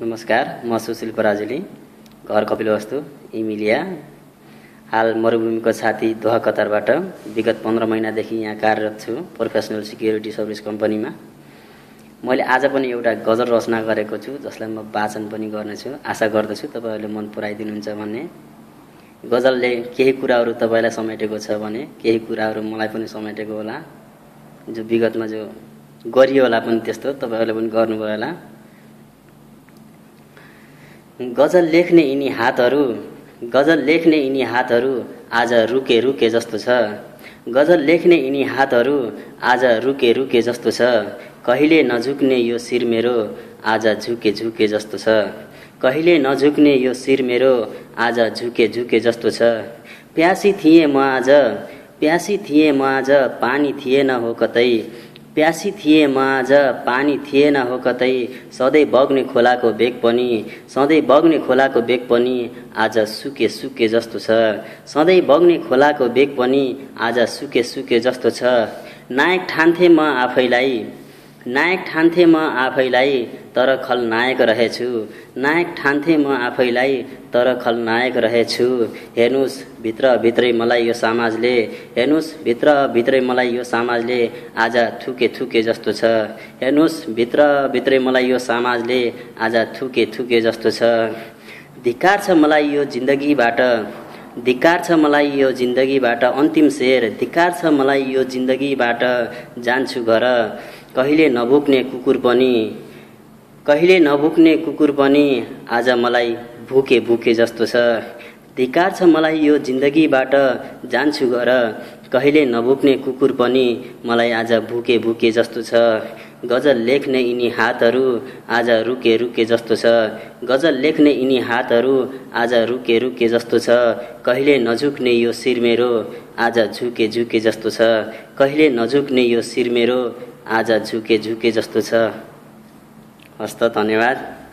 नमस्कार म सुशील पराजुली घर कपिलवस्तु इमिलिया। हाल मरुभूमिको छाती दोहा कतारबाट विगत पन्ध्र महिनादेखि यहाँ कार्यरत छु प्रोफेसनल सिक्युरिटी सर्भिस कम्पनीमा मैले आज पनि एउटा गजल रचना गरेको छु जसलाई म वाचन पनि गर्नेछु। आशा गर्दछु तपाईँहरूले मन पुऱ्याइदिनुहुन्छ भन्ने। गजलले केही कुराहरू तपाईँलाई समेटेको छ भने केही कुराहरू मलाई पनि समेटेको होला। जो विगतमा जो गरियो होला पनि त्यस्तो तपाईँहरूले पनि गर्नुभयो होला। गजल लेख्ने यिनी हातहरू गजल लेख्ने यिनी हातहरू आज रुके रुके जस्तो छ। गजल लेख्ने यिनी हातहरू आज रुके रुके जस्तो छ। कहिले नझुक्ने यो शिर मेरो आज झुके झुके जस्तो छ। कहिले नझुक्ने यो शिर मेरो आज झुके झुके जस्तो छ। प्यासी थिएँ म आज प्यासी थिएँ म आज पानी थिएन हो कतै। प्यासी थिए म आज पानी थिएन हो कतै। सधैँ बग्ने खोलाको बेग पनि सधैँ बग्ने खोलाको बेग पनि आज सुके सुके जस्तो छ। सधैँ बग्ने खोलाको बेग पनि आज सुके सुके जस्तो छ। नायक ठान्थे म आफैलाई। नायक ठान्थे म आफैलाई तर खलनायक रहेछु। नायक ठान्थे म आफैलाई तर खलनायक रहेछु। हेर्नुहोस् भित्रभित्रै मलाई यो समाजले। हेर्नुहोस् भित्रभित्रै मलाई यो समाजले। आज थुके थुके जस्तो छ। हेर्नुहोस् भित्रभित्रै मलाई यो समाजले। आज थुके थुके जस्तो छ। धिक्कार छ मलाई यो जिन्दगीबाट। धिक्कार छ मलाई यो जिन्दगीबाट अन्तिम शेर। धिक्कार छ मलाई यो जिन्दगीबाट। जान्छु घर। कहिले नभुक्ने कुकुर पनि कहिले नभुक्ने कुकुर पनि आज मलाई भुके भुके जस्तो छ। धिकार छ मलाई यो जिन्दगीबाट जान्छु गर कहिले नभुक्ने कुकुर पनि मलाई आज भुके भुके जस्तो छ। गजल लेख्ने यिनी हातहरू आज रुके रुके जस्तो छ। गजल लेख्ने यिनी हातहरू आज रुके रुके जस्तो छ। कहिले नझुक्ने यो शिर मेरो आज झुके झुके जस्तो छ। कहिले नझुक्ने यो शिर मेरो आज झुके झुके जस्तो छ। हस्त धन्यवाद।